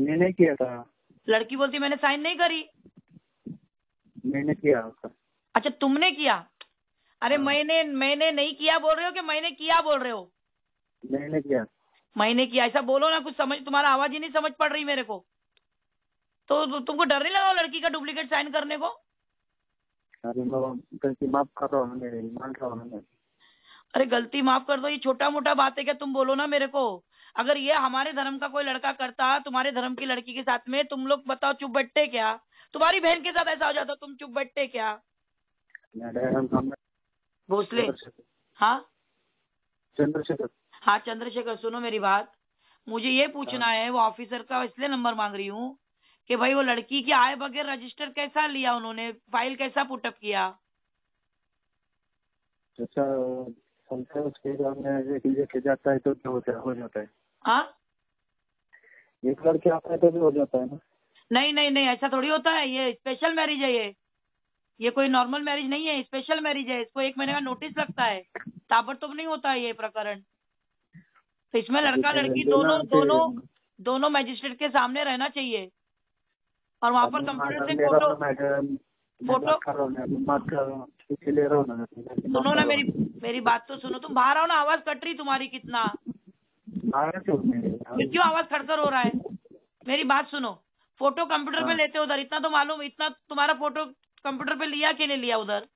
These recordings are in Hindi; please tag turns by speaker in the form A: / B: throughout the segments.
A: मैंने किया था।
B: लड़की बोलती मैंने साइन नहीं करी।
A: मैंने किया उसका
B: अच्छा तुमने किया? अरे
A: हाँ।
B: मैंने मैंने नहीं किया बोल रहे हो कि मैंने किया बोल रहे हो?
A: मैंने किया।
B: मैंने किया ऐसा बोलो ना कुछ समझ तुम्हारा आवाज़ ही नहीं समझ पड़ रही मेरे को। तो तु- तुमको डर नहीं लगा लड़की का डुप्लीकेट साइन करने को?
A: अरे गलती माफ़ कर रहा हूँ मान रहा हूँ।
B: अरे गलती माफ़ कर दो ये छोटा मोटा बात है क्या? तुम बोलो ना मेरे को। अगर ये हमारे धर्म का कोई लड़का करता तुम्हारे धर्म की लड़की के साथ में तुम लोग बताओ चुप बैठते क्या? तुम्हारी बहन के साथ ऐसा हो जाता तुम चुप बैठते क्या? भोसले। हाँ?
A: चंद्रशेखर।
B: हाँ चंद्रशेखर सुनो मेरी बात। मुझे ये पूछना है। वो ऑफिसर का इसलिए नंबर मांग रही हूँ कि भाई वो लड़की के आए बगैर रजिस्टर कैसा लिया उन्होंने? फ़ाइल कैसा पुटअप किया?
A: चलता है उसके बाद में एक लेके जाता है तो क्या होता है? हो जाता है।
B: हाँ?
A: एक लड़के आता है तो भी हो जाता है ना?
B: नहीं नहीं नहीं ऐसा थोड़ी होता है। ये स्पेशल मैरिज है ये। ये कोई नॉर्मल मैरिज नहीं है स्पेशल मैरिज है। इसको एक महीने का नोटिस लगता है। ताबड़तोब नहीं होता है ये प्रकरण। तो इसमें लड़का लड़की दोनों दोनों दोनों मैजिस्ट्रेट के सामने रहना चाहिए। और वहाँ पर कंप्यूटर से फ़ोटो फोटो-
A: रहा मैं ले रहा हूँ ना
B: सुनो ना मेरी मेरी बात तो सुनो तुम बाहर आओ ना आवाज़ कट रही तुम्हारी कितना।
A: क्यों
B: फिर क्यों आवाज़ खड़खड़ हो रहा है? मेरी बात सुनो फ़ोटो कंप्यूटर पे
A: हाँ।
B: लेते उधर इतना तो मालूम इतना तुम्हारा फ़ोटो कंप्यूटर पे लिया कि नहीं लिया उधर?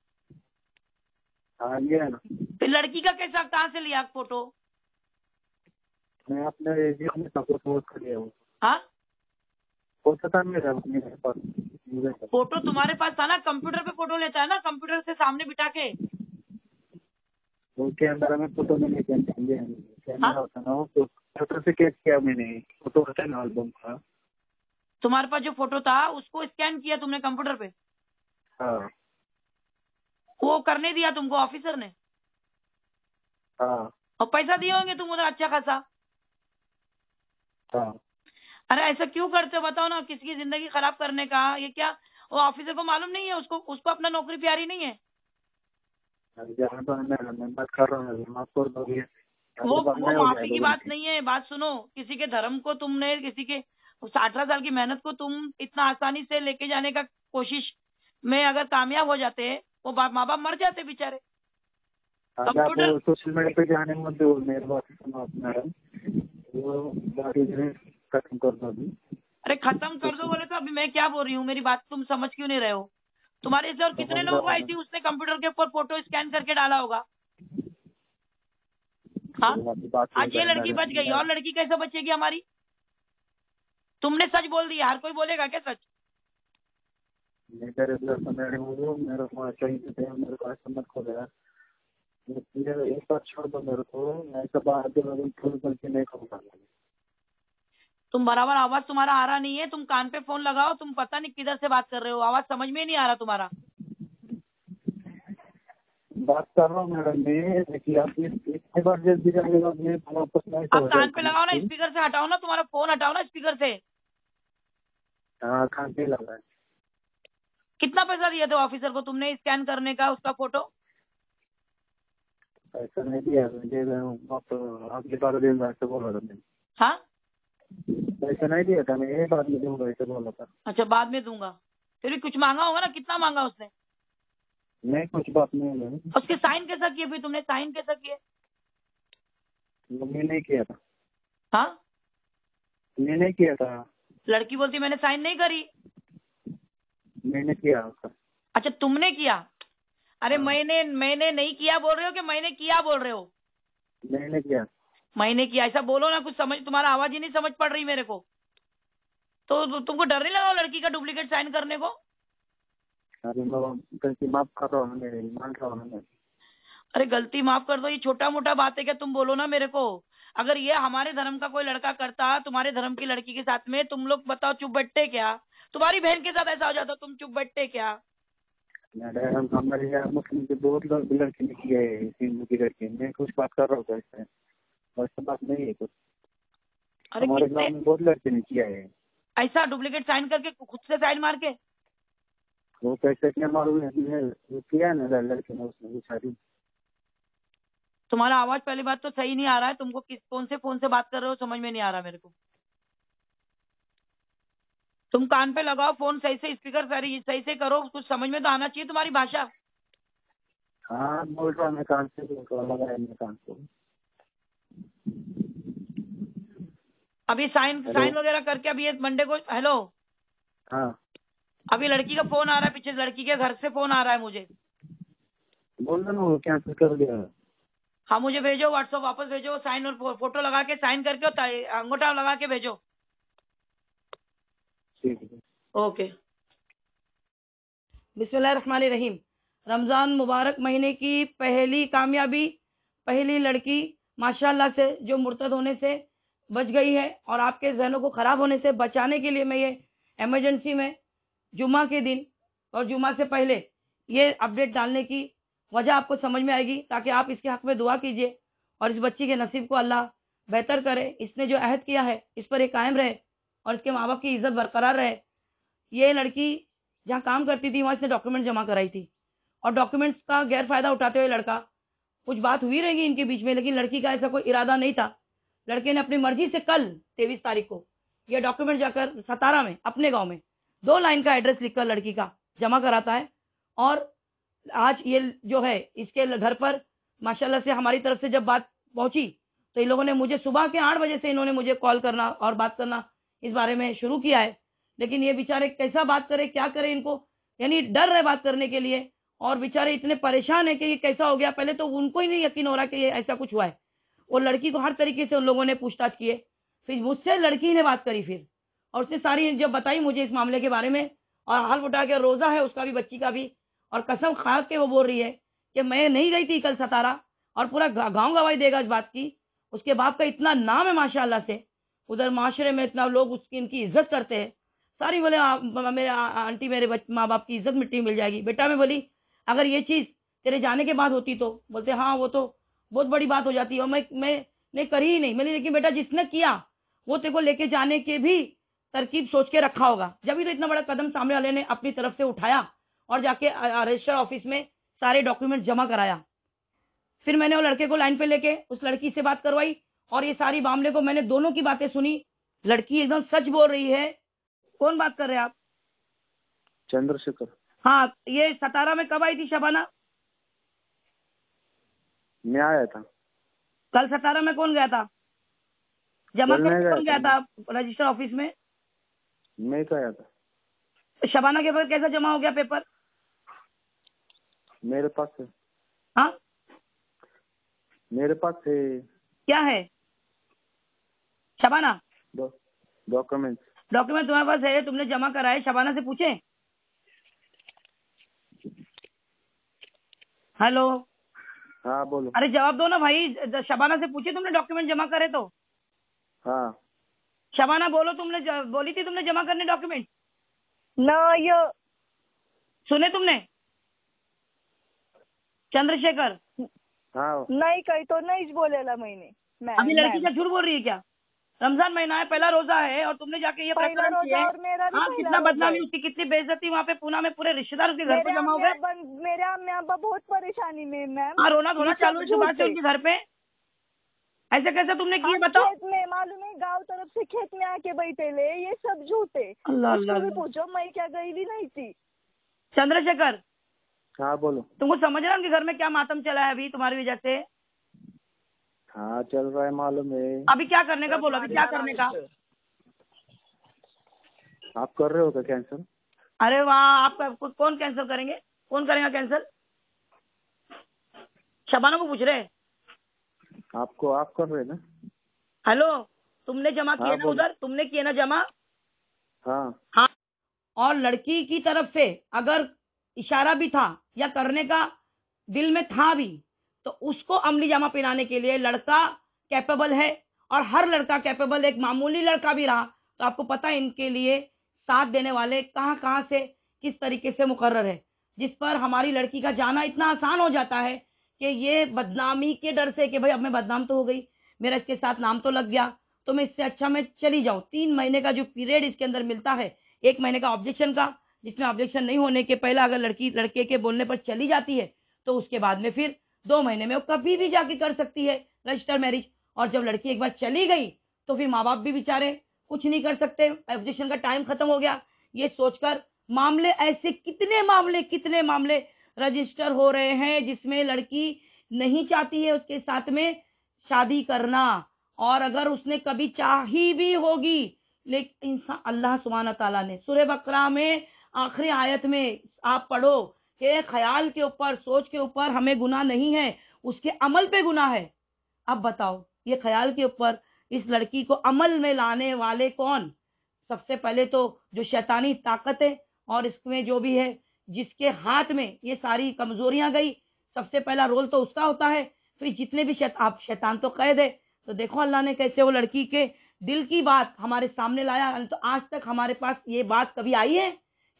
A: हाँ ये है ना।
B: फिर लड़की का कैसा कहाँ से लिया फ़ोटो?
A: मैं अपने कर लिया हूँ।
B: हाँ?
A: था मेरे पास।
B: फ़ोटो तुम्हारे पास था ना? कंप्यूटर पे फ़ोटो लेता है ना? कंप्यूटर से सामने बिठा के।
A: वो कैमरा में फ़ोटो नहीं आएँगे कैमरा
B: हाँ?
A: होता ना फ़ोटो से कैच किया मैंने। फ़ोटो होता है ना एल्बम का।
B: तुम्हारे पास जो फ़ोटो था उसको स्कैन किया तुमने कंप्यूटर पे?
A: हाँ।
B: वो करने दिया तुमको ऑफिसर ने?
A: हाँ।
B: और पैसा दिए होंगे तुम उधर अच्छा खासा?
A: हाँ।
B: अरे ऐसा क्यों करते हो? बताओ ना किसी की ज़िंदगी खराब करने का? ये क्या? वो ऑफिसर को मालूम नहीं है उसको? उसको अपना नौकरी प्यारी नहीं है?
A: तो मैं मैं बात कर रहा हूँ माफ़ कर दोगे
B: वो वो माफ़ी की बात नहीं है बात सुनो। किसी के धर्म को तुमने किसी के अठारह साल की मेहनत को तुम इतना आसानी से लेके जाने का कोशिश में अगर कामयाब हो जाते वो बाप माँ बाप मर जाते बेचारे। कंप्यूटर-
A: सोशल मीडिया पे जाने मत दो मेरे बात मैडम खत्म कर दो अभी।
B: अरे खत्म कर दो बोले तो अभी मैं क्या बोल रही हूँ? मेरी बात तुम समझ क्यों नहीं रहे हो? तुम्हारे से और कितने लोग को आई थी उसने कंप्यूटर के ऊपर फ़ोटो स्कैन करके डाला होगा? हाँ? आज ये लड़की बच गई। और लड़की कैसे बचेगी हमारी? तुमने सच बोल दिया। हर कोई बोलेगा क्या सच?
A: मेरे को चाहिए मेरे को ऐसा मत खोलो एक बार छोड़ दो मेरे को। मैं ऐसा बाहर के लोगों गलती नहीं करूँगा
B: तुम बराबर आवाज़ तुम्हारा आ रहा नहीं है तुम कान पे फ़ोन लगाओ तुम पता नहीं किधर से बात कर रहे हो आवाज़ समझ में नहीं आ रहा तुम्हारा।
A: बात कर रहा हूँ मैडम मैं देखिए आप मैं नहीं
B: आप कान पे लगाओ ना स्पीकर से हटाओ ना तुम्हारा फ़ोन हटाओ ना स्पीकर से।
A: हाँ कान पे लगा
B: कितना पैसा दिए थे ऑफिसर को तुमने स्कैन करने का उसका फ़ोटो
A: ऐसा नहीं दिया मुझे आप अगली बार ऐसे बोला था। मैंने
B: हाँ?
A: पैसा नहीं दिया था मैं एक बार में दूँगा ऐसे बोला था।
B: अच्छा बाद में दूँगा। फिर भी कुछ मांगा होगा ना? कितना मांगा उसने?
A: नहीं कुछ बात नहीं है
B: उसके साइन कैसा किए फिर तुमने? साइन कैसा किए?
A: वो मैं नहीं किया था।
B: हाँ?
A: मैं नहीं किया था।
B: लड़की बोलती मैंने साइन नहीं करी।
A: मैंने किया उसका।
B: अच्छा तुमने किया? अरे
A: हाँ।
B: मैंने मैंने नहीं किया बोल रहे हो कि मैंने किया बोल रहे हो?
A: मैंने किया।
B: मैंने किया ऐसा बोलो ना कुछ समझ तुम्हारा आवाज़ ही नहीं समझ पड़ रही मेरे को। तो तु- तुमको डर नहीं लगा लड़की का डुप्लीकेट साइन करने को?
A: अरे गलती माफ़ कर रहा हूँ मैं मान रहा मैं
B: अरे गलती माफ़ कर दो ये छोटा मोटा बात है क्या? तुम बोलो ना मेरे को। अगर ये हमारे धर्म का कोई लड़का करता तुम्हारे धर्म की लड़की के साथ में तुम लोग बताओ चुप बैठते क्या? तुम्हारी बहन के साथ ऐसा हो जाता तुम चुप बैठते क्या?
A: हमारे यहाँ मुस्लिम के बहुत लोग लड़के ने किया है की मैं कुछ बात कर रहा हूँ वैसा बात नहीं है कुछ।
B: अरे
A: हमारे गाँव में बहुत लड़के ने किया है।
B: ऐसा डुप्लीकेट साइन करके खुद से साइन मार के?
A: वो कैसे क्या मालूम है? किया ना लड़के ने उसने बेचारी
B: तुम्हारा आवाज़ पहली बात तो सही नहीं आ रहा है। तुमको किस कौन से फ़ोन से बात कर रहे हो समझ में नहीं आ रहा मेरे को।
C: तुम कान पे लगाओ फ़ोन सही से स्पीकर सही सही से करो। कुछ समझ में तो आना चाहिए तुम्हारी भाषा।
A: हाँ बोल रहा हूँ मैं कान से लगाया मैं कान को।
C: अभी साइन साइन वगैरह करके अभी ये मंडे को हेलो
A: हाँ।
C: अभी लड़की का फ़ोन आ रहा है पीछे लड़की के घर से फ़ोन आ रहा है मुझे।
A: बोल रहा ना कैंसिल कर दिया
C: हाँ मुझे भेजो व्हाट्सएप वापस भेजो साइन और फो- फ़ोटो लगा के साइन करके और अंगूठा लगा के भेजो।
A: ठीक है।
C: ओके बिस्मिल्लाहिर्रहमानिर्रहीम। रमज़ान मुबारक महीने की पहली कामयाबी पहली लड़की माशाल्लाह से जो मुर्तद होने से बच गई है और आपके जहनों को ख़राब होने से बचाने के लिए मैं ये एमरजेंसी में जुमा के दिन और जुमा से पहले ये अपडेट डालने की वजह आपको समझ में आएगी ताकि आप इसके हक में दुआ कीजिए और इस बच्ची के नसीब को अल्लाह बेहतर करे। इसने जो अहद किया है, इस पर ये कायम रहे और इसके माँ बाप की इज़्ज़त बरकरार रहे। ये लड़की जहाँ काम करती थी, वहाँ इसने डॉक्यूमेंट जमा कराई थी और डॉक्यूमेंट्स का गैर फ़ायदा उठाते हुए लड़का, कुछ बात हुई रहेगी इनके बीच में, लेकिन लड़की का ऐसा कोई इरादा नहीं था। लड़के ने अपनी मर्ज़ी से कल तेईस तारीख को यह डॉक्यूमेंट जाकर सतारा में, अपने गाँव में, दो लाइन का एड्रेस लिखकर लड़की का जमा कराता है। और आज ये जो है, इसके घर पर माशाल्लाह से हमारी तरफ़ से जब बात पहुँची तो इन लोगों ने मुझे सुबह के आठ बजे से इन्होंने मुझे कॉल करना और बात करना इस बारे में शुरू किया है। लेकिन ये बेचारे कैसा बात करे, क्या करे इनको? यानी डर रहे बात करने के लिए। और बेचारे इतने परेशान है कि ये कैसा हो गया? पहले तो उनको ही नहीं यकीन हो रहा कि ये ऐसा कुछ हुआ है। वो लड़की को हर तरीके से उन लोगों ने पूछताछ किए फिर मुझसे लड़की ने बात करी फिर। और उसने सारी जब बताई मुझे इस मामले के बारे में। और हाल उठा के रोज़ा है उसका भी, बच्ची का भी। और कसम खा के वो बोल रही है कि मैं नहीं गई थी कल सतारा। और पूरा गाँव गवाही देगा इस बात की। उसके बाप का इतना नाम है माशाल्लाह से। उधर माशरे में इतना लोग उसकी, इनकी इज़्ज़त करते हैं। सारी बोले मेरे आंटी, मेरे माँ बाप की इज़्ज़त मिट्टी मिल जाएगी। बेटा, मैं बोली, अगर ये चीज़ तेरे जाने के बाद होती तो? बोलते हाँ वो तो बहुत बड़ी बात हो जाती है और मैं मैं ने करी ही नहीं। मैंने लेकिन बेटा जिसने किया वो तेरे को लेके जाने के भी तरकीब सोच के रखा होगा। जब भी तो इतना बड़ा कदम सामने वाले ने अपनी तरफ़ से उठाया और जाके रजिस्टर ऑफ़िस में सारे डॉक्यूमेंट जमा कराया। फिर मैंने वो लड़के को लाइन पे लेके उस लड़की से बात करवाई और ये सारी मामले को मैंने दोनों की बातें सुनी। लड़की एकदम सच बोल रही है। कौन बात कर रहे हैं आप?
A: चंद्रशेखर।
C: हाँ ये सतारा में कब आई थी शबाना?
A: मैं आया था।
C: कल सतारा में कौन गया था? जमा कौन गया
A: था।
C: रजिस्टर ऑफ़िस में?
A: मैं तो आया था।
C: शबाना के पास कैसा जमा हो गया पेपर?
A: मेरे पास है।
C: हाँ?
A: मेरे पास है।
C: क्या है? शबाना?
A: डॉक्यूमेंट्स।
C: डॉक्यूमेंट तुम्हारे पास है तुमने जमा कराए शबाना से पूछे? हेलो?
A: हाँ बोलो।
C: अरे जवाब दो ना भाई शबाना से पूछे तुमने डॉक्यूमेंट जमा करे तो।
A: हाँ।
C: शबाना बोलो तुमने ज- बोली थी तुमने जमा करने डॉक्यूमेंट
D: ना यो।
C: सुने तुमने? चंद्रशेखर।
A: हाँ
D: नहीं कही तो नहीं बोले मैंने।
C: अभी लड़की क्या झूठ बोल रही है क्या? रमज़ान महीना है पहला रोजा है और तुमने जाके ये प्रकरण किया है। कितना बदनामी उसकी कितनी बेइज्जती वहाँ पे पूना में पूरे रिश्तेदार उसके घर पे जमा हो गए।
D: मेरे अम्मी अब्बा बहुत परेशानी में मैम।
C: हाँ रोना धोना चालू है सुबह से
D: है।
C: उनके घर पे। ऐसे कैसे तुमने किए बताओ।
D: खेत में मालूम है गाँव तरफ़ से खेत में आके बैठे ले ये सब झूठे
C: अल्लाह अल्लाह
D: पूछो मैं क्या गई भी नहीं थी?
C: चंद्रशेखर
A: हाँ बोलो।
C: तुमको समझ रहा है उनके घर में क्या मातम चला है अभी तुम्हारी वजह से?
A: हाँ चल रहा है मालूम है।
C: अभी क्या करने का बोलो अभी क्या करने का?
A: आप कर रहे हो क्या कैंसिल
C: अरे वाह आपका को- कौन कैंसिल करेंगे? कौन करेगा कैंसिल शबाना को पूछ रहे
A: आपको आप कर रहे हैं ना?
C: हेलो तुमने जमा
A: हाँ,
C: ना उधर? तुमने किए ना जमा?
A: हाँ।
C: हाँ और लड़की की तरफ़ से अगर इशारा भी था या करने का दिल में था भी तो उसको अमली जामा पहनाने के लिए लड़का कैपेबल है और हर लड़का कैपेबल एक मामूली लड़का भी रहा। तो आपको पता है इनके लिए साथ देने वाले कहाँ कहाँ से, किस तरीके से मुकर्र है, जिस पर हमारी लड़की का जाना इतना आसान हो जाता है कि ये बदनामी के डर से कि भाई अब मैं बदनाम तो हो गई, मेरा इसके साथ नाम तो लग गया तो मैं इससे अच्छा मैं चली जाऊँ। तीन महीने का जो पीरियड इसके अंदर मिलता है, एक महीने का ऑब्जेक्शन का, जिसमें ऑब्जेक्शन नहीं होने के पहले अगर लड़की लड़के के बोलने पर चली जाती है तो उसके बाद में फिर दो महीने में वो कभी भी जाके कर सकती है रजिस्टर मैरिज। और जब लड़की एक बार चली गई तो फिर माँ बाप भी बेचारे कुछ नहीं कर सकते। ऑब्जेक्शन का टाइम खत्म हो गया। ये सोचकर मामले ऐसे कितने मामले कितने मामले रजिस्टर हो रहे हैं जिसमें लड़की नहीं चाहती है उसके साथ में शादी करना। और अगर उसने कभी चाही भी होगी, लेकिन इंसान अल्लाह सुबहाना ताला ने सूर्य बकरा में आखिरी आयत में आप पढ़ो कि ख्याल के ऊपर सोच के ऊपर हमें गुना नहीं है उसके अमल पे गुना है। अब बताओ ये ख्याल के ऊपर इस लड़की को अमल में लाने वाले कौन? सबसे पहले तो जो शैतानी ताकत है और इसमें जो भी है जिसके हाथ में ये सारी कमजोरियाँ गई सबसे पहला रोल तो उसका होता है। फिर जितने भी शैत, आप शैतान तो कह दे तो देखो अल्लाह ने कैसे वो लड़की के दिल की बात हमारे सामने लाया। तो आज तक हमारे पास ये बात कभी आई है?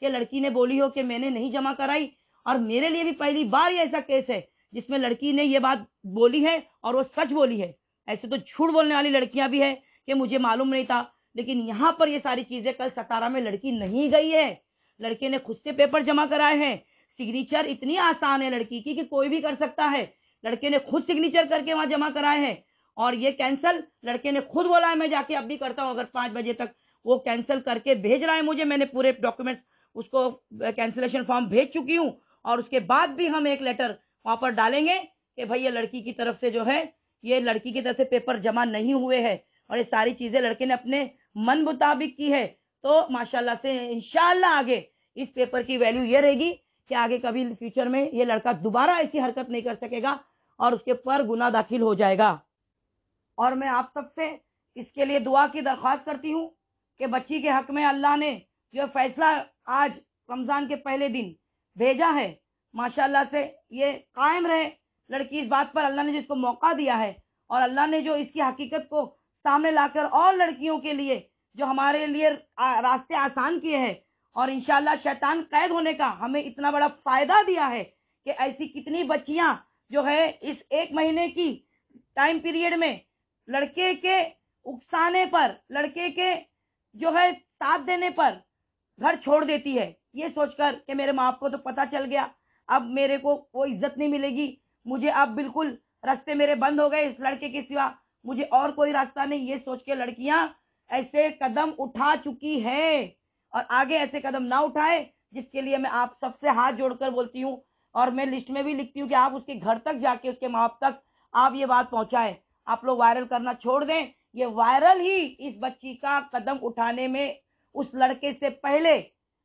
C: कि लड़की ने बोली हो कि मैंने नहीं जमा कराई और मेरे लिए भी पहली बार ये ऐसा केस है, जिसमें लड़की ने ये बात बोली है और वो सच बोली है। ऐसे तो झूठ बोलने वाली लड़कियाँ भी है कि मुझे मालूम नहीं था, लेकिन यहाँ पर ये सारी चीज़ें कल सतारा में लड़की नहीं गई है। लड़के ने खुद से पेपर जमा कराए हैं। सिग्नेचर इतनी आसान है लड़की की कि कोई भी कर सकता है। लड़के ने खुद सिग्नेचर करके वहाँ जमा कराए हैं। और ये कैंसिल, लड़के ने खुद बोला है, मैं जाके अब भी करता हूँ, अगर पाँच बजे तक वो कैंसिल करके भेज रहा है मुझे, मैंने पूरे डॉक्यूमेंट्स उसको कैंसिलेशन फॉर्म भेज चुकी हूँ और उसके बाद भी हम एक लेटर वहाँ पर डालेंगे कि भाई ये लड़की की तरफ़ से जो है, ये लड़की की तरफ़ से पेपर जमा नहीं हुए हैं और ये सारी चीज़ें लड़के ने अपने मन मुताबिक की है। तो माशाल्लाह से इंशाल्लाह आगे इस पेपर की वैल्यू ये रहेगी कि आगे कभी फ्यूचर में ये लड़का दोबारा ऐसी हरकत नहीं कर सकेगा और उसके पर गुना दाखिल हो जाएगा। और मैं आप सबसे इसके लिए दुआ की दरख्वास्त करती हूँ कि बच्ची के हक में अल्लाह ने जो फैसला आज रमज़ान के पहले दिन भेजा है। माशाल्लाह से ये कायम रहे। लड़की इस बात पर अल्लाह ने जिसको मौका दिया है और अल्लाह ने जो इसकी हकीकत को सामने लाकर और लड़कियों के लिए जो हमारे लिए रास्ते आसान किए हैं और इनशाला शैतान कैद होने का हमें इतना बड़ा फ़ायदा दिया है कि ऐसी कितनी बच्चियाँ जो है इस एक महीने की टाइम पीरियड में लड़के के उकसाने पर, लड़के के जो है साथ देने पर घर छोड़ देती है। ये सोचकर कि मेरे माँ को तो पता चल गया। अब मेरे को वो इज़्ज़त नहीं मिलेगी। मुझे अब बिल्कुल रास्ते मेरे बंद हो गए इस लड़के के सिवा। मुझे और कोई रास्ता नहीं। ये सोच के लड़कियाँ ऐसे कदम उठा चुकी है। और आगे ऐसे कदम ना उठाए, जिसके लिए मैं आप सबसे हाथ जोड़कर बोलती हूँ। और मैं लिस्ट में भी लिखती हूँ कि आप उसके घर तक जाके उसके माँ तक आप ये बात पहुँचाए। आप लोग वायरल करना छोड़ दें। ये वायरल ही इस बच्ची का कदम उठाने में उस लड़के से पहले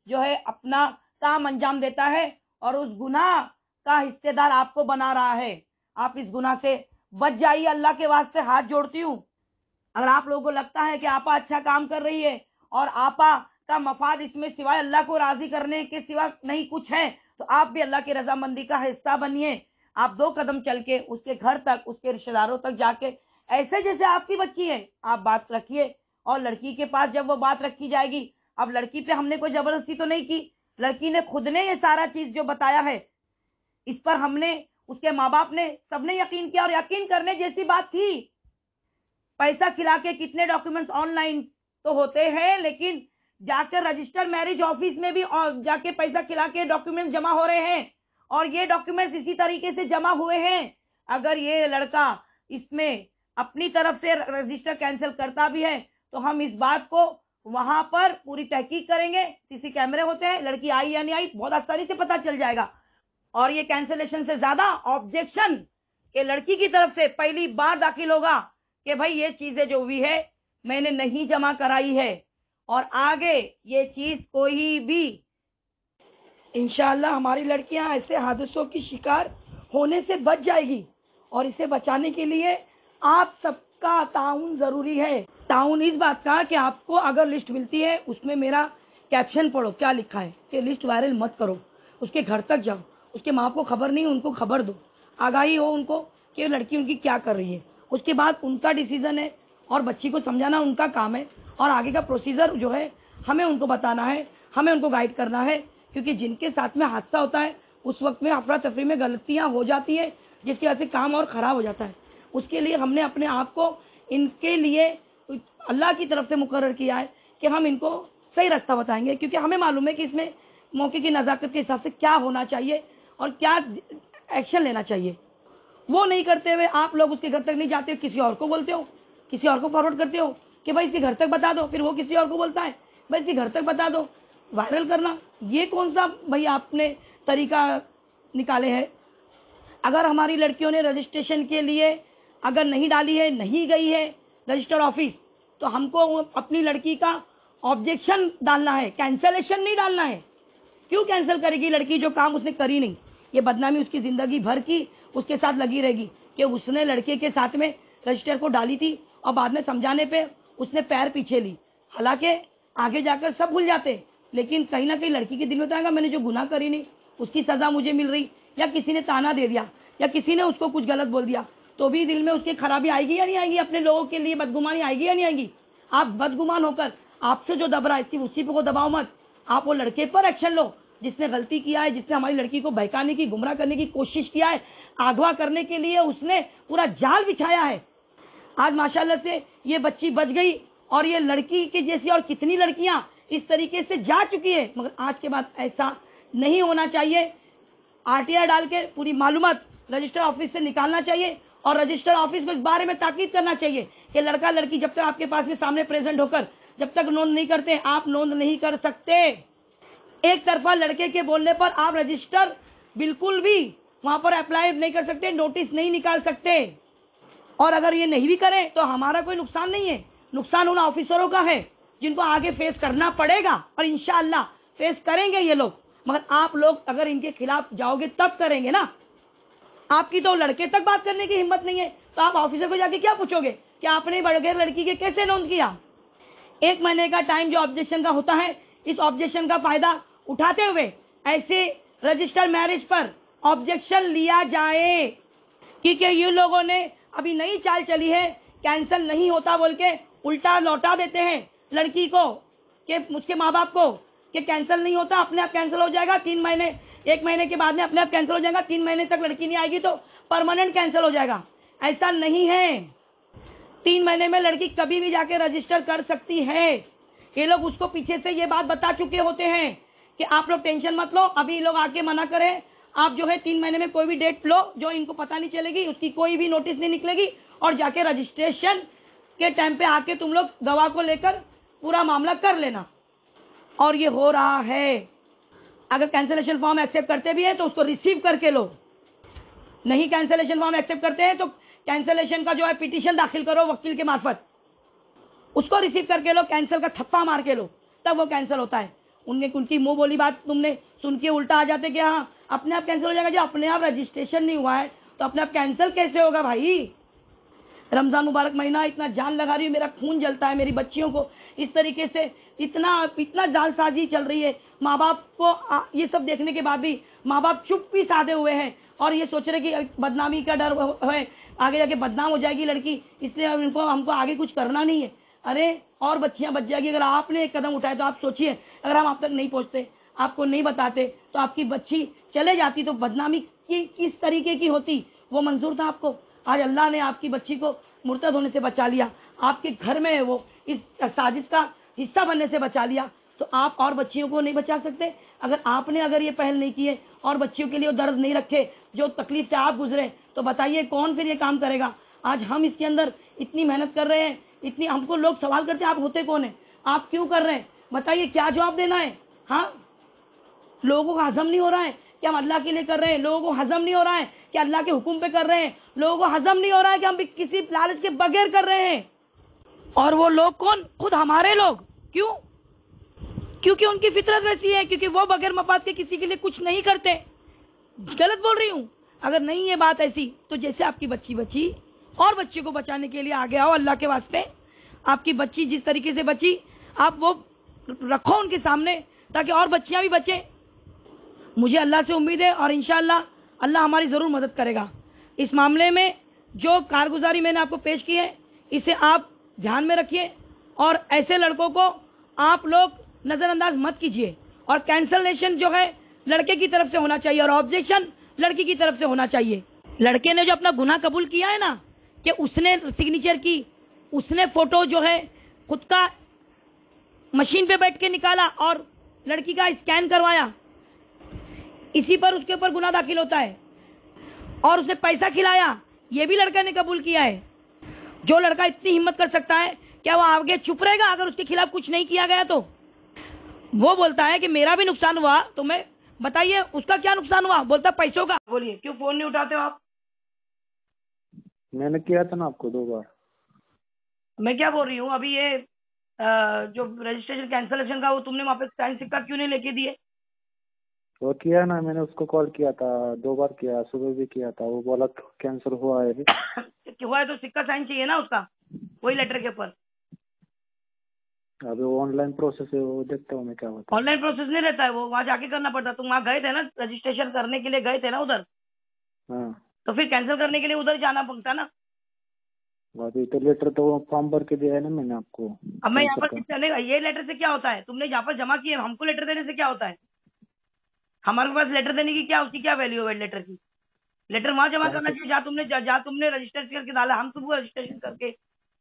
C: जो है अपना काम अंजाम देता है और उस गुनाह का हिस्सेदार आपको बना रहा है। आप इस गुनाह से बच जाइए, अल्लाह के वास्ते हाथ जोड़ती हूँ। अगर आप लोगों को लगता है कि आपा अच्छा काम कर रही है और आपा का मफाद इसमें सिवाय अल्लाह को राज़ी करने के सिवा नहीं कुछ है तो आप भी अल्लाह की रजामंदी का हिस्सा बनिए। आप दो कदम चल के उसके घर तक, उसके रिश्तेदारों तक जाके ऐसे जैसे आपकी बच्ची है, आप बात रखिए और लड़की के पास जब वो बात रखी जाएगी अब लड़की पे हमने कोई ज़बरदस्ती तो नहीं की। लड़की ने खुद ने ये सारा चीज़ जो बताया है, इस पर हमने, उसके माँ बाप ने, सबने यकीन किया और यकीन करने जैसी बात थी। पैसा खिला के कितने डॉक्यूमेंट्स ऑनलाइन तो होते हैं, लेकिन जाकर रजिस्टर मैरिज ऑफ़िस में भी जाके पैसा खिला के डॉक्यूमेंट जमा हो रहे हैं, और ये डॉक्यूमेंट्स इसी तरीके से जमा हुए हैं। अगर ये लड़का इसमें अपनी तरफ़ से रजिस्टर कैंसिल करता भी है तो हम इस बात को वहाँ पर पूरी तहकीक करेंगे, सीसी कैमरे होते हैं, लड़की आई या नहीं आई, बहुत आसानी से पता चल जाएगा। और ये कैंसिलेशन से ज़्यादा ऑब्जेक्शन के लड़की की तरफ़ से पहली बार दाखिल होगा कि भाई ये चीज़ें जो हुई है, मैंने नहीं जमा कराई है। और आगे ये चीज़ कोई भी, इंशाल्लाह हमारी लड़कियाँ ऐसे हादसों की शिकार होने से बच जाएगी। और इसे बचाने के लिए आप सबका ताउन ज़रूरी है। ताउन इस बात का कि आपको अगर लिस्ट मिलती है, उसमें मेरा कैप्शन पढ़ो, क्या लिखा है? कि लिस्ट वायरल मत करो। उसके घर तक जाओ। उसके माँ को खबर नहीं, उनको खबर दो। आगाही हो उनको कि लड़की उनकी क्या कर रही है। उसके बाद उनका डिसीज़न है और बच्ची को समझाना उनका काम है और आगे का प्रोसीजर जो है, हमें उनको बताना है, हमें उनको गाइड करना है, क्योंकि जिनके साथ में हादसा होता है, उस वक्त में अफरा तफरी में गलतियाँ हो जाती है, जिसकी वजह से काम और खराब हो जाता है। उसके लिए हमने अपने आप को इनके लिए अल्लाह की तरफ़ से मुकर किया है कि हम इनको सही रास्ता बताएँगे, क्योंकि हमें मालूम है कि इसमें मौके की नज़ाकत के हिसाब से क्या होना चाहिए और क्या एक्शन लेना चाहिए। वो नहीं करते हुए आप लोग उसके घर तक नहीं जाते हो, किसी और को बोलते हो, किसी और को फॉरवर्ड करते हो कि भाई इसके घर तक बता दो, फिर वो किसी और को बोलता है, भाई इसके घर तक बता दो वायरल करना। ये कौन सा भाई आपने तरीका निकाले है? अगर हमारी लड़कियों ने रजिस्ट्रेशन के लिए अगर नहीं डाली है, नहीं गई है रजिस्टर ऑफ़िस तो हमको अपनी लड़की का ऑब्जेक्शन डालना है कैंसलेशन नहीं डालना है। क्यों कैंसिल करेगी लड़की जो काम उसने करी नहीं? ये बदनामी उसकी ज़िंदगी भर की, उसके साथ लगी रहेगी कि उसने लड़के के साथ में रजिस्टर को डाली थी और बाद में समझाने पे उसने पैर पीछे ली। हालाँकि आगे जाकर सब भूल जाते, लेकिन कहीं ना कहीं लड़की के दिल में तो आएगा, मैंने जो गुनाह करी नहीं, उसकी सजा मुझे मिल रही, या किसी ने ताना दे दिया, या किसी ने उसको कुछ गलत बोल दिया। तो भी दिल में उसकी खराबी आएगी या नहीं आएगी? अपने लोगों के लिए बदगुमानी आएगी या नहीं आएगी? आप बदगुमान होकर आपसे जो दब रहा है, सिर्फ़ उसी को दबाओ मत। आप वो लड़के पर एक्शन लो, जिसने गलती किया है, जिसने हमारी लड़की को बहकाने की, गुमराह करने की कोशिश किया है, आगवा करने के लिए उसने पूरा जाल बिछाया है। आज माशाल्लाह से ये बच्ची बच गई और ये लड़की के जैसी और कितनी लड़कियाँ इस तरीके से जा चुकी है। मगर आज के बाद ऐसा नहीं होना चाहिए। आरटीआई डाल के पूरी मालूमत रजिस्टर ऑफ़िस से निकालना चाहिए। और रजिस्टर ऑफ़िस को इस बारे में ताकीद करना चाहिए कि लड़का लड़की जब तक आपके पास में सामने प्रेजेंट होकर जब तक नोंद नहीं करते, आप नोंद नहीं कर सकते। एक तरफा लड़के के बोलने पर आप रजिस्टर बिल्कुल भी वहाँ पर अप्लाई नहीं कर सकते नोटिस नहीं निकाल सकते। और अगर ये नहीं भी करें तो हमारा कोई नुकसान नहीं है। नुकसान उन ऑफिसरों का है जिनको आगे फेस करना पड़ेगा और इंशाला फेस करेंगे ये लोग। मगर आप लोग अगर इनके खिलाफ जाओगे, तब करेंगे ना। आपकी तो लड़के तक बात करने की हिम्मत नहीं है। तो आप ऑफिसर को जाके क्या पूछोगे? कि आपने बड़गैर लड़की के कैसे नोंद किया? एक महीने का टाइम जो ऑब्जेक्शन का होता है, इस ऑब्जेक्शन का फ़ायदा उठाते हुए ऐसे रजिस्टर मैरिज पर ऑब्जेक्शन लिया जाए। क्योंकि ये लोगों ने अभी नई चाल चली है कैंसिल नहीं होता बोल के उल्टा लौटा देते हैं लड़की को, कि, उसके माँ बाप को, कि कैंसिल नहीं होता, अपने आप कैंसिल हो जाएगा, तीन महीने एक महीने के बाद में अपने आप कैंसिल हो जाएगा, तीन महीने तक लड़की नहीं आएगी तो परमानेंट कैंसिल हो जाएगा। ऐसा नहीं है। तीन महीने में लड़की कभी भी जाके रजिस्टर कर सकती है। ये लोग उसको पीछे से ये बात बता चुके होते हैं कि आप लोग टेंशन मत लो, अभी लोग आके मना करें। आप जो है तीन महीने में कोई भी डेट लो, जो इनको पता नहीं चलेगी, उसकी कोई भी नोटिस नहीं निकलेगी और जाके रजिस्ट्रेशन के टाइम पे आके तुम लोग गवाह को लेकर पूरा मामला कर लेना। और ये हो रहा है। अगर कैंसिलेशन फॉर्म एक्सेप्ट करते भी है तो उसको रिसीव करके लो। नहीं कैंसिलेशन फॉर्म एक्सेप्ट करते हैं तो कैंसिलेशन का जो है पिटीशन दाखिल करो वकील के मार्फत। उसको रिसीव करके लो कैंसिल का थप्पा मार के लो, तब वो कैंसिल होता है। उनके, उनकी मुँह बोली बात तुमने सुन के उल्टा आ जाते कि हाँ अपने आप कैंसिल हो जाएगा जो अपने आप रजिस्ट्रेशन नहीं हुआ है तो अपने आप कैंसिल कैसे होगा भाई? रमज़ान मुबारक महीना, इतना जान लगा रही है, मेरा खून जलता है, मेरी बच्चियों को इस तरीके से इतना इतना जालसाजी चल रही है माँ बाप को ये सब देखने के बाद भी माँ बाप चुप भी साधे हुए हैं और ये सोच रहे कि बदनामी का डर है आगे जाके बदनाम हो जाएगी लड़की, इसलिए इनको, हमको आगे कुछ करना नहीं है। अरे, और बच्चियाँ बच जाएगी, अगर आपने एक कदम उठाया तो आप सोचिए, अगर हम आप तक नहीं पहुँचते, आपको नहीं बताते तो आपकी बच्ची चले जाती तो बदनामी की, किस तरीके की होती? वो मंजूर था आपको? आज अल्लाह ने आपकी बच्ची को मुर्तद होने से बचा लिया। आपके घर में है वो। इस साजिश का हिस्सा बनने से बचा लिया तो आप और बच्चियों को नहीं बचा सकते। अगर आपने अगर ये पहल नहीं किए और बच्चियों के लिए दर्द नहीं रखे, जो तकलीफ़ से आप गुजरे तो बताइए कौन फिर ये काम करेगा? आज हम इसके अंदर इतनी मेहनत कर रहे हैं, इतनी हमको लोग सवाल करते हैं, आप होते कौन है? आप क्यों कर रहे हैं? बताइए क्या जवाब देना है? हाँ? लोगों को हजम नहीं हो रहा है कि हम अल्लाह के लिए कर रहे हैं, लोगों को हजम नहीं हो रहा है कि अल्लाह के हुक्म पे कर रहे हैं, लोगों को हजम नहीं हो रहा है कि हम किसी लालच के बगैर कर रहे हैं। और वो लोग कौन? खुद हमारे लोग। क्यों? क्योंकि उनकी फितरत वैसी है, क्योंकि वो बगैर मफाद के किसी के लिए कुछ नहीं करते। गलत बोल रही हूँ। अगर नहीं है बात ऐसी तो जैसे आपकी बच्ची बची, और बच्ची को बचाने के लिए आगे आओ अल्लाह के वास्ते। आपकी बच्ची जिस तरीके से बची, आप वो रखो उनके सामने, ताकि और बच्चियाँ भी बचे। मुझे अल्लाह से उम्मीद है, और इनशाला अल्लाह हमारी ज़रूर मदद करेगा। इस मामले में जो कारगुजारी मैंने आपको पेश की है, इसे आप ध्यान में रखिए। और ऐसे लड़कों को आप लोग नज़रअंदाज मत कीजिए। और कैंसलेशन जो है, लड़के की तरफ़ से होना चाहिए और ऑब्जेक्शन लड़की की तरफ़ से होना चाहिए। लड़के ने जो अपना गुना कबूल किया है ना, कि उसने सिग्नेचर की, उसने फ़ोटो जो है, खुद का मशीन पे बैठ के निकाला और लड़की का स्कैन करवाया। इसी पर उसके ऊपर गुना दाखिल होता है। और उसे पैसा खिलाया, ये भी लड़का ने कबूल किया है। जो लड़का इतनी हिम्मत कर सकता है
B: क्या वो आगे चुप रहेगा? अगर उसके खिलाफ कुछ नहीं किया गया तो? वो बोलता है कि मेरा भी नुकसान हुआ तो मैं बताइए उसका क्या नुकसान हुआ? बोलता पैसों का। बोलिए क्यों फ़ोन नहीं उठाते हो आप?
A: मैंने किया था ना आपको दो बार।
B: मैं क्या बोल रही हूँ? अभी ये जो रजिस्ट्रेशन कैंसलेशन का वो तुमने वहाँ पे साइन सिक्का क्यों नहीं लेके दिए?
A: वो किया ना मैंने उसको कॉल किया था दो बार किया सुबह भी किया था वो बोला कैंसिल हुआ है।
B: हुआ है तो सिक्का साइन चाहिए ना उसका वही लेटर के ऊपर।
A: अभी वो ऑनलाइन प्रोसेस है वो देखता हूँ मैं क्या होता
B: ऑनलाइन प्रोसेस नहीं रहता है वो वहाँ जाके करना पड़ता तुम वहाँ गए थे ना रजिस्ट्रेशन करने के लिए गए थे ना उधर?
A: हाँ।
B: तो फिर कैंसिल करने के लिए उधर जाना पड़ता ना?
A: अभी तो लेटर तो फॉर्म भर के दिया है ना मैंने आपको।
B: अब मैं यहाँ पर
A: cancel का।
B: ये लेटर से क्या होता है? तुमने यहाँ पर जमा किए हमको लेटर देने से क्या होता है? हमारे पास लेटर देने की क्या उसकी क्या वैल्यू है लेटर की? लेटर वहाँ जमा करना चाहिए जहाँ तुमने जहाँ तुमने रजिस्टर करके डाला हम तुमको रजिस्ट्रेशन करके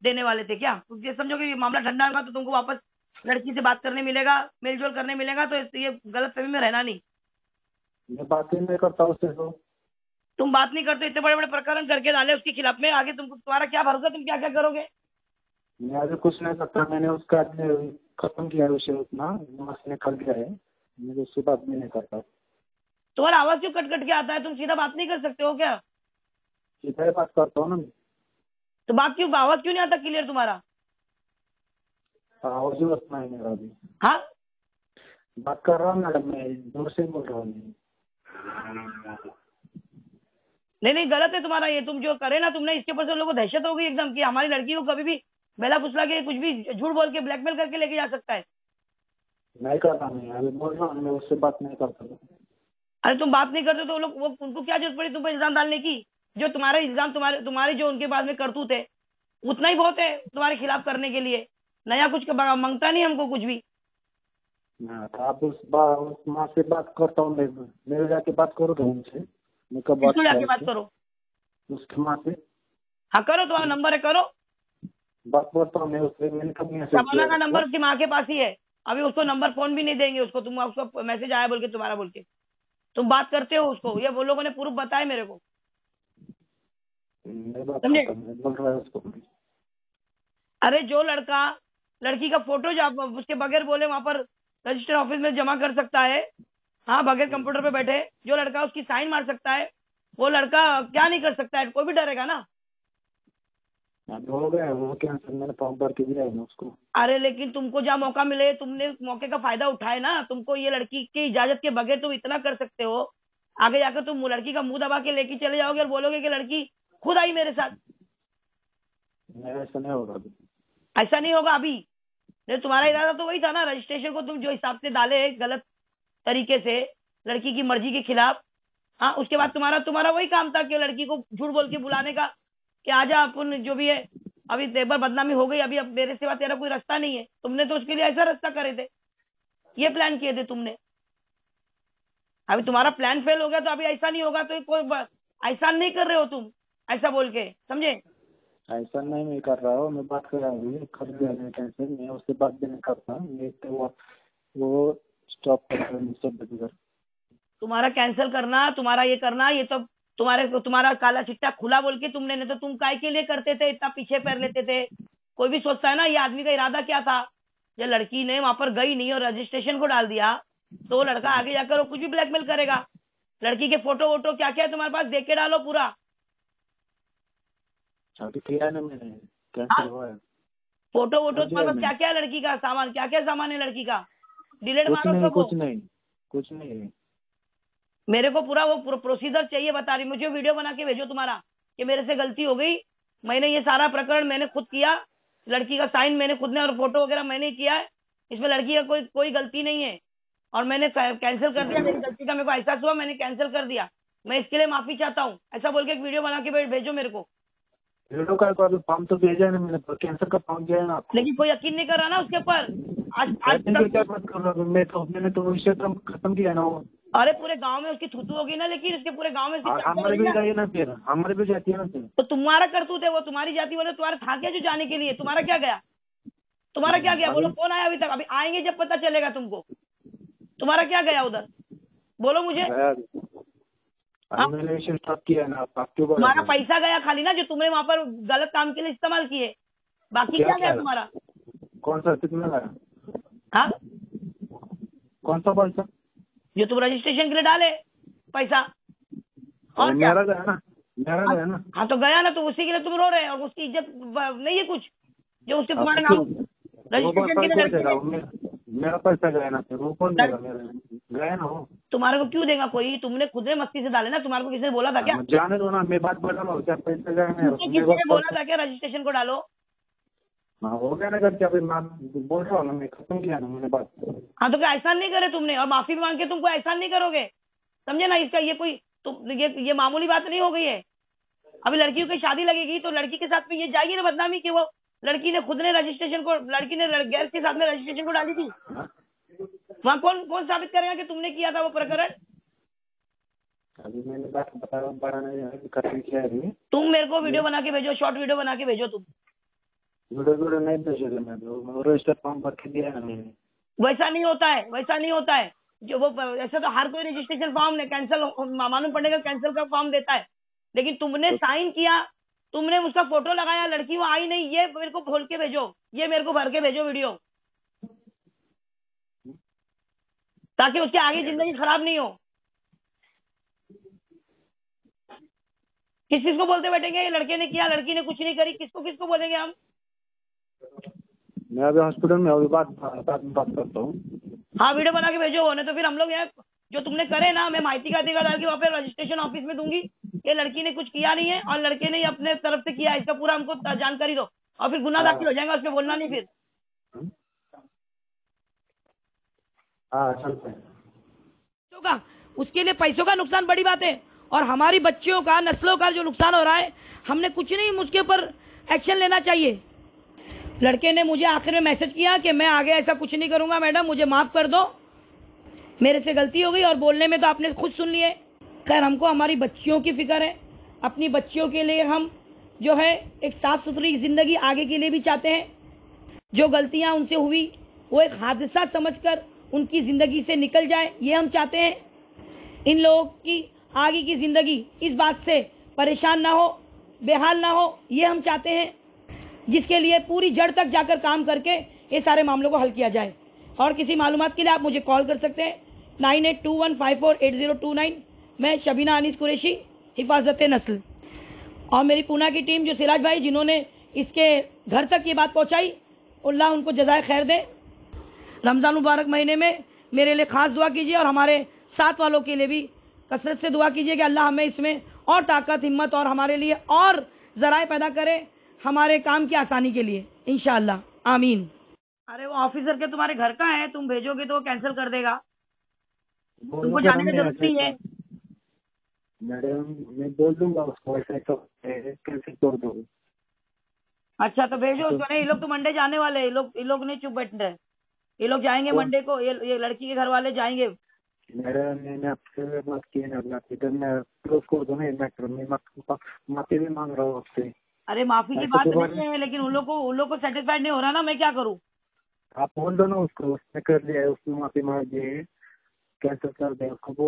B: देने वाले थे क्या? तुम ये समझो कि मामला ठंडा होगा तो तुमको वापस लड़की से बात करने मिलेगा मेलजोल करने मिलेगा तो ये गलत फहमी में रहना नहीं।
A: मैं बात ही नहीं करता उससे तो।
B: तुम बात नहीं करते इतने बड़े बड़े प्रकरण करके डाले उसके खिलाफ। में आगे तुमको तुम्हारा क्या भरोसा तुम क्या क्या करोगे?
A: मैं अभी कुछ नहीं करता मैंने उसका खत्म किया है विषय उतना वहाँ से निकल है। मैं उससे बात भी नहीं करता।
B: तुम्हारा आवाज़ क्यों कट कट के आता है? तुम सीधा बात नहीं कर सकते हो क्या?
A: सीधा बात करता हूँ ना
B: तो बात क्यों आवाज़ क्यों नहीं आता क्लियर तुम्हारा?
A: आवाज़ ही उतना है मेरा अभी
B: हाँ?
A: बात कर रहा हूँ मैडम मैं दूर से बोल रहा हूँ।
B: नहीं नहीं गलत है तुम्हारा ये। तुम जो करे ना तुमने इसके ऊपर से लोगों को दहशत हो गई एकदम कि हमारी लड़की को कभी भी बेला फुसला के कुछ भी झूठ बोल के ब्लैकमेल करके लेके जा सकता है।
A: नहीं कर रहा मैं अभी बोल रहा हूँ मैं उससे बात नहीं करता।
B: अरे तुम बात नहीं करते तो वो लोग वो उनको क्या ज़रूरत पड़ी तुम पर इल्ज़ाम डालने की? जो तुम्हारे इल्ज़ाम तुम्हारे तुम्हारे जो उनके पास में करतूत है उतना ही बहुत है तुम्हारे खिलाफ करने के लिए। नया कुछ माँगता नहीं हमको कुछ भी।
A: हाँ, तो आप उस उस माँ से बात करता हूँ मैं जाके बात उनसे मैं कब बात
B: जाके बात करो?
A: उसकी माँ से।
B: हाँ करो तुम्हारा नंबर है करो।
A: बात करता हूँ मैं उससे मैंने कब मैसेज
B: का नंबर उसकी माँ के पास ही है। अभी उसको नंबर फ़ोन भी नहीं देंगे उसको तुम उसको मैसेज आया बोल के तुम्हारा बोल के। तुम बात करते हो उसको ये वो लोगों ने प्रूफ बताया मेरे को
A: मैं बात
B: समझे?
A: करता हूँ मैं बोल रहा है उसको
B: अरे जो लड़का लड़की का फ़ोटो जो आप उसके बगैर बोले वहाँ पर रजिस्टर ऑफ़िस में जमा कर सकता है। हाँ बगैर कंप्यूटर पे बैठे जो लड़का उसकी साइन मार सकता है वो लड़का क्या नहीं कर सकता है? कोई भी डरेगा ना।
A: हो गया वो कैंसिल मैंने फॉर्म भर के दिया है ना उसको।
B: अरे लेकिन तुमको जहाँ मौका मिले तुमने मौके का फ़ायदा उठाए ना तुमको ये लड़की की इजाज़त के बगैर तुम इतना कर सकते हो। आगे जाकर तुम लड़की का मुँह दबा के लेके चले जाओगे और बोलोगे कि लड़की खुद आई मेरे साथ।
A: ऐसा नहीं होगा अभी।
B: ऐसा नहीं होगा अभी। नहीं तुम्हारा इरादा तो वही था ना रजिस्ट्रेशन को तुम जो हिसाब से डाले गलत तरीके से लड़की की मर्ज़ी के खिलाफ। हाँ उसके बाद तुम्हारा तुम्हारा वही काम था कि लड़की को झूठ बोल के बुलाने का कि आजा अपन जो भी है अभी एक बार बदनामी हो गई अभी अब मेरे सिवा तेरा कोई रास्ता नहीं है। तुमने तो उसके लिए ऐसा रास्ता करे थे। ये प्लान किए थे तुमने। अभी तुम्हारा प्लान फेल हो गया तो अभी ऐसा नहीं होगा तो कोई ऐसा नहीं कर रहे हो तुम। ऐसा बोल के समझे?
A: ऐसा नहीं मैं कर रहा हूँ मैं बात कर रहा हूँ कर दिया मैं कैंसिल मैं उससे बात भी नहीं करता मैं तो वो वो स्टॉप कर हूँ
B: तुम्हारा कैंसिल करना तुम्हारा ये करना ये तो तुम्हारे तुम्हारा काला चिट्टा खुला बोल के तुमने नहीं तो तुम काय के लिए करते थे इतना पीछे पैर लेते थे? कोई भी सोचता है ना ये आदमी का इरादा क्या था? ये लड़की ने वहाँ पर गई नहीं और रजिस्ट्रेशन को डाल दिया तो लड़का आगे जाकर वो कुछ भी ब्लैकमेल करेगा। लड़की के फ़ोटो वोटो क्या क्या है तुम्हारे पास? देख के डालो पूरा।
A: अभी किया ना मैंने? कैंसिल हुआ है।
B: फ़ोटो वोटो
A: समझे
B: तुम्हारे पास
A: मैं।
B: क्या क्या लड़की का सामान? क्या क्या सामान है लड़की का? डिलीट मारो
A: नहीं कुछ नहीं कुछ नहीं।
B: मेरे को पूरा वो प्रोसीजर चाहिए बता रही मुझे वीडियो बना के भेजो तुम्हारा कि मेरे से गलती हो गई। मैंने ये सारा प्रकरण मैंने खुद किया। लड़की का साइन मैंने खुद ने और फ़ोटो वगैरह मैंने किया है। इसमें लड़की का कोई कोई गलती नहीं है। और मैंने कैंसिल कर दिया। मेरी गलती का मेरे को एहसास हुआ मैंने कैंसिल कर दिया। मैं इसके लिए माफ़ी चाहता हूँ। ऐसा बोल के एक वीडियो बना के भेजो मेरे को।
A: वीडियो का फॉर्म तो भेजा है ना मैंने कैंसर का फॉर्म दिया है ना।
B: लेकिन कोई यकीन नहीं कर रहा ना उसके ऊपर। आज आज तक
A: बात कर रहा मैं तो मैंने तो विषय तो खत्म किया ना वो।
B: अरे पूरे गाँव में उसकी थुतू होगी ना लेकिन उसके पूरे गाँव में
A: हमारे भी। जाइए ना फिर हमारे भी जाती है ना फिर।
B: तो तुम्हारा करतूत है वो तुम्हारी जाति वाले तुम्हारा था क्या जो जाने के लिए? तुम्हारा क्या गया? तुम्हारा क्या गया? बोलो कौन आया अभी तक? अभी आएँगे जब पता चलेगा तुमको। तुम्हारा क्या गया उधर? बोलो मुझे।
A: गया अभी।
B: हाँ।
A: स्टॉप किया ना ऊपर
B: तुम्हारा पैसा गया खाली ना जो तुमने वहाँ पर गलत काम के लिए इस्तेमाल किए।
C: बाकी
A: क्या
C: क्या गया तुम्हारा?
A: कौन सा कितना लगा
C: हाँ?
A: कौन सा पैसा?
C: जो तुम रजिस्ट्रेशन के लिए डाले पैसा। और
A: मेरा गया ना मेरा गया ना।
C: हाँ तो गया ना तो उसी के लिए तुम रो रहे हैं और उसकी इज़्ज़त नहीं है कुछ। जो उसके तुम्हारे नाम रजिस्ट्रेशन के लिए
A: मेरा- पैसा गया ना फिर वो कौन गया ना वो।
C: तुम्हारे को क्यों देगा कोई? तुमने खुद ने मस्ती से डाले ना तुम्हारे को किसी ने बोला था क्या?
A: हाँ, जाने दो ना मैं बात बता रहा हूँ क्या पैसा गया मेरा
C: तुमको
A: मेरे
C: किसी ने बोला था क्या? रजिस्ट्रेशन को डालो।
A: हाँ हो गया ना मैं बोल रहा हूँ ना मैं खत्म किया ना मैंने बात
C: हाँ तो क्या एहसान नहीं करे तुमने? और माफ़ी मांग के तुम कोई एहसान नहीं करोगे? समझे ना इसका ये कोई तुम ये ये मामूली बात नहीं हो गई है। अभी लड़कियों की शादी लगेगी तो लड़की के साथ में ये जाएगी ना बदनामी कि वो लड़की ने खुद ने रजिस्ट्रेशन को लड़की ने गैर के साथ में रजिस्ट्रेशन को डाली थी। वहाँ कौन कौन साबित करेगा कि तुमने किया था वो प्रकरण?
A: अभी मैंने बात बता रहा हूँ किया अभी
C: तुम मेरे को वीडियो बना के भेजो शॉर्ट वीडियो बना के भेजो तुम।
A: वीडियो वीडियो नहीं भेजेगा मैं तो रजिस्टर फॉर्म भर के दिया है मैंने।
C: वैसा नहीं होता है वैसा नहीं होता है। जो वो ऐसा तो हर कोई रजिस्ट्रेशन फॉर्म ने कैंसिल मालूम पड़ेगा कैंसिल का फॉर्म देता है। लेकिन तुमने साइन किया तुमने उसका फ़ोटो लगाया लड़की वो आई नहीं ये मेरे को खोल के भेजो ये मेरे को भर के भेजो वीडियो। ताकि उसके आगे ज़िंदगी खराब नहीं हो। किस किस को बोलते बैठेंगे? ये लड़के ने किया लड़की ने कुछ नहीं करी। किसको किसको बोलेंगे हम?
A: मैं अभी हॉस्पिटल में अभी बात बात करता हूँ।
C: हाँ वीडियो बना के भेजो नहीं तो फिर हम लोग यहाँ जो तुमने करे ना मैं माहिती का अधिकार डाल के वहाँ पे रजिस्ट्रेशन ऑफ़िस में दूँगी। ये लड़की ने कुछ किया नहीं है और लड़के ने ही अपने तरफ़ से किया इसका पूरा हमको जानकारी दो। और फिर गुना दाखिल हो जाएगा उसमें बोलना नहीं फिर।
A: हाँ
C: का, उसके लिए पैसों का नुकसान बड़ी बात है। और हमारी बच्चियों का, नस्लों का जो नुकसान हो रहा है, हमने कुछ नहीं उसके ऊपर एक्शन लेना चाहिए। लड़के ने मुझे आखिर में मैसेज किया कि मैं आगे ऐसा कुछ नहीं करूँगा, मैडम, मुझे माफ़ कर दो। मेरे से गलती हो गई और बोलने में तो आपने खुद सुन लिए। खैर, हमको हमारी बच्चियों की फ़िक्र है। अपनी बच्चियों के लिए हम जो है एक साफ़ सुथरी ज़िंदगी आगे के लिए भी चाहते हैं। जो गलतियाँ उनसे हुई, वो एक हादसा समझकर उनकी ज़िंदगी से निकल जाए, ये हम चाहते हैं। इन लोगों की, आगे की ज़िंदगी इस बात से परेशान ना हो, बेहाल ना हो, ये हम चाहते हैं, जिसके लिए पूरी जड़ तक जाकर काम करके ये सारे मामलों को हल किया जाए। और किसी मालूमात के लिए आप मुझे कॉल कर सकते हैं, nine eight two one five four eight zero two nine. मैं शबीना अनीस कुरेशी, हिफाजत नस्ल। और मेरी पूना की टीम जो सिराज भाई, जिन्होंने इसके घर तक ये बात पहुंचाई अल्लाह उनको जजाय खैर दे। रमज़ान मुबारक महीने में मेरे लिए खास दुआ कीजिए और हमारे साथ वालों के लिए भी कसरत से दुआ कीजिए कि अल्लाह हमें इसमें और ताकत हिम्मत और हमारे लिए और जराए पैदा करे हमारे काम की आसानी के लिए। इनशाला आमीन। अरे वो ऑफिसर के तुम्हारे घर का है? तुम भेजोगे तो वो कैंसिल कर देगा। तुमको जाने की ज़रूरत नहीं है।
A: मैडम मैं बोल दूँगा उसको ऐसे तो कैसे तोड़ दोगे
C: अच्छा तो भेजो उसको नहीं ये लोग तो मंडे जाने वाले हैं ये लोग ये लोग नहीं चुप बैठ रहे ये लोग जाएँगे मंडे को ये ये लड़की के घर वाले जाएँगे।
A: मैडम मैंने आपसे बात की है ना बात मैं क्लोज कर दो मैटर में माफ़ी भी मांग रहा हूँ आपसे।
C: अरे माफ़ी की बात
A: तो
C: नहीं है लेकिन उन लोग को उन लोग को सेटिस्फाइड नहीं हो रहा ना मैं क्या करूँ?
A: आप बोल दो ना उसको उसने कर दिया है उसने माफ़ी मांग दी है। कैंसिल कर दे उसको बोल